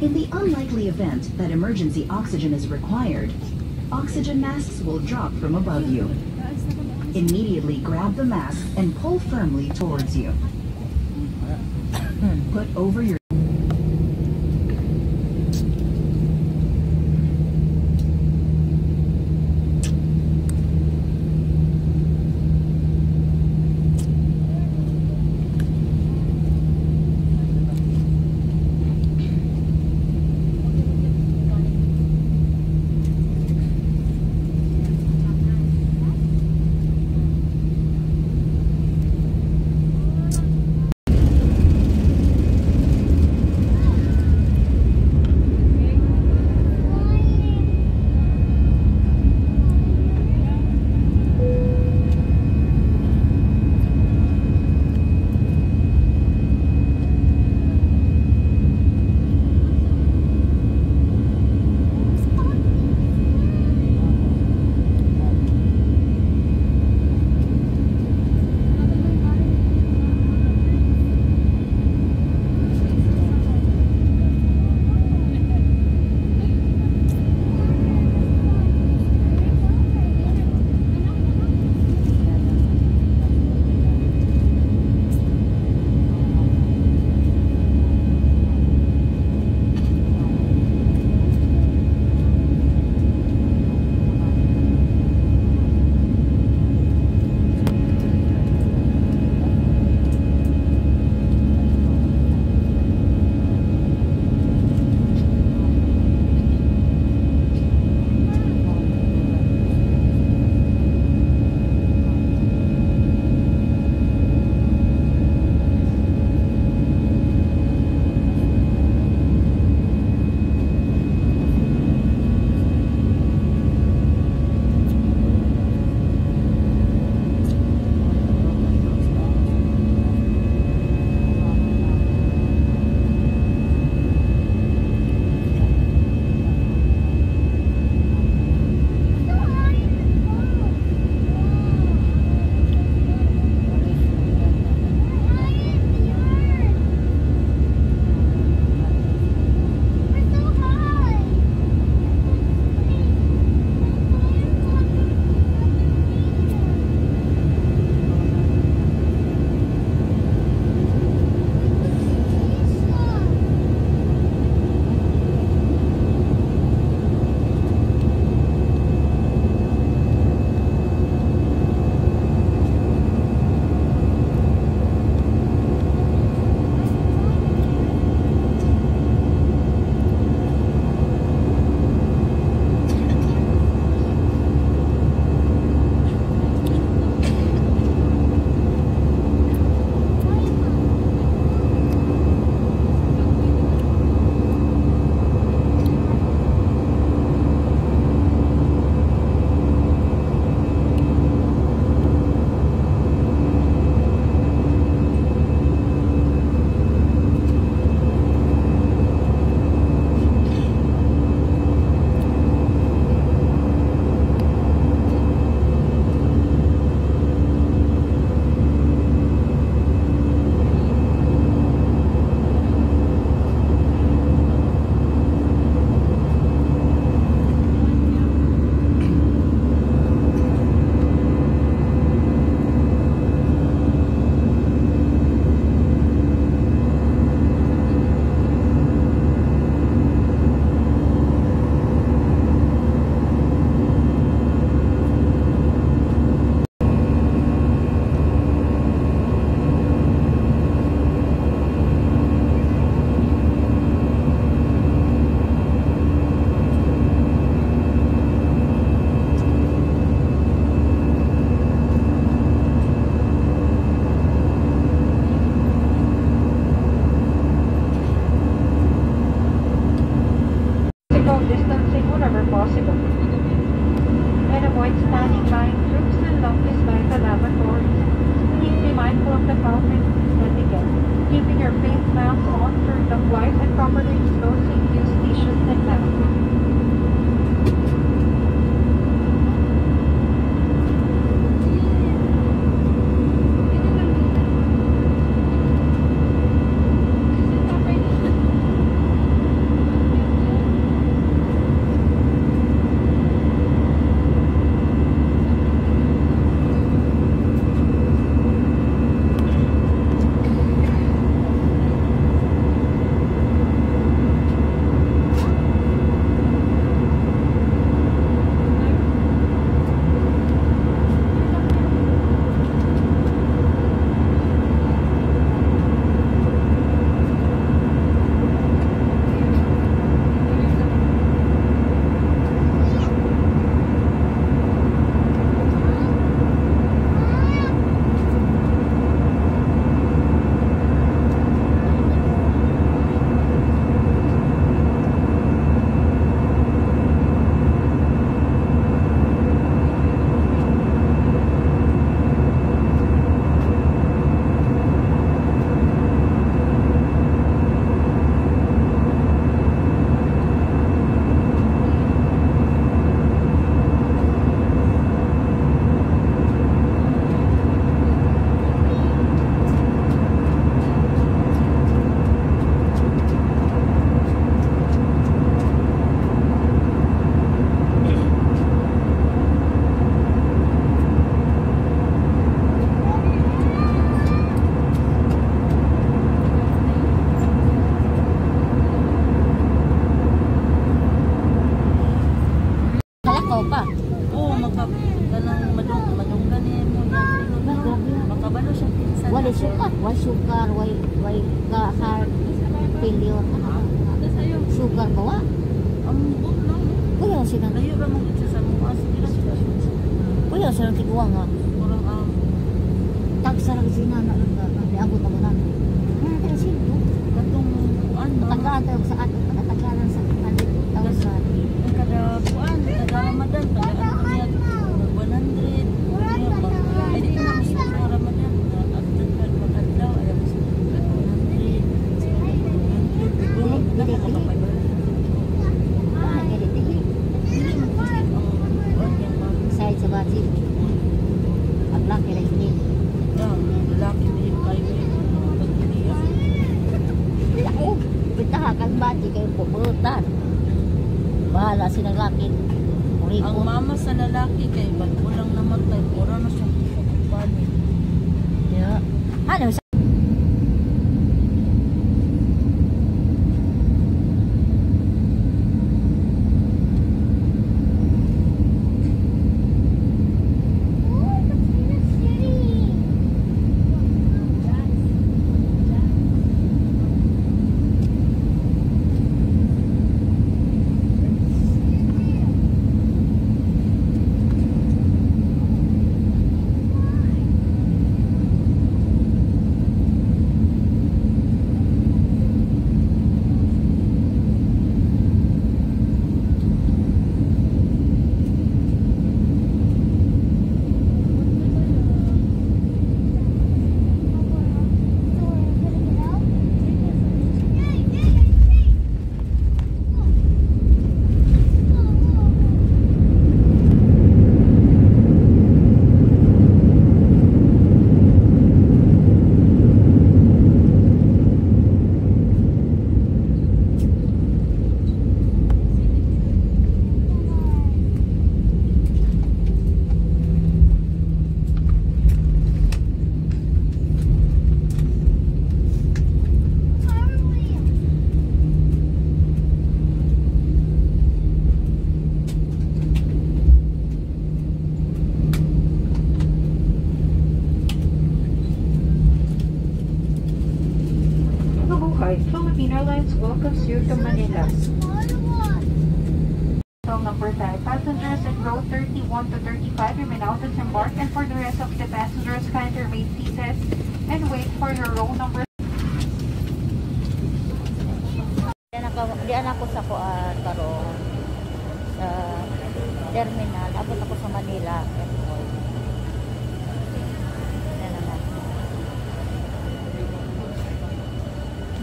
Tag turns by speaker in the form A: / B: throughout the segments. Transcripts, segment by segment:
A: In the unlikely event that emergency oxygen is required, oxygen masks will drop from above you. Immediately grab the mask and pull firmly towards you. Put over your
B: possible. When avoid
C: standing line. Wala sukat. Wala sugar. Wala, wala heart failure. Sugar ba wa?
B: Kuya sila.
C: Layo ba mong isa sa mga
B: Kuya sila tiguwa nga. Tagsarang sina na lang ka. Abot ako na. Kaya sila.
C: Katong ano?
B: Tagaan tayo sa ato. Kang bati kayo pumutan. Bahala silang laki.
C: Ang mama sa lalaki kay ba't walang namatay, pura na siyang kukupan.
B: Ya. Ano sa
A: Philippine Airlines welcomes you to Manila. So number 5, passengers in row 31 to 35, you may now disembark and for the rest of the passengers, kindly remain seated and wait for your row number
B: diyan ako sa kuan karon sa terminal. Abot ako sa Manila Airport. Diyan naman.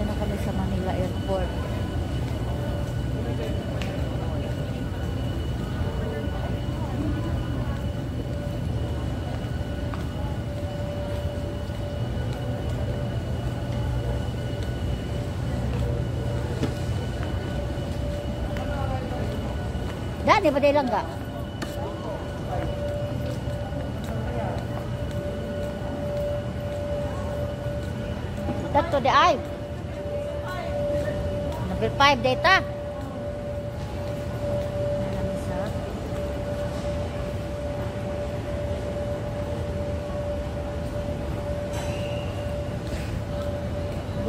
B: Diyan na kami sa Manila Airport. Dani ba lang ka? Dato de ay. Number 5 data. Diyan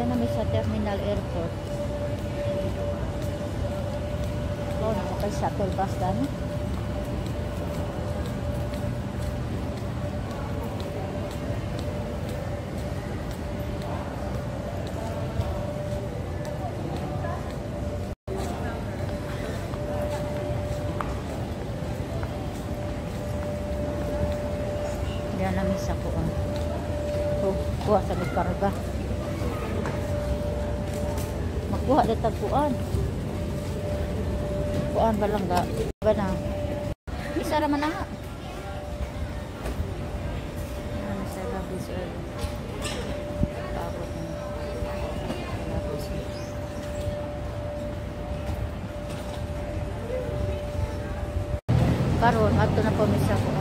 B: namin sa Terminal Airport. Oh, nakakay shuttle bus dami. Diyan namin sa kuwan. Oh, kuha sa may karga. Magkuha dito kuan. Kuan ba lang ga? Ba na? Isa raman na. Ano sa labi sir? Na. Karon ato na po misa ko.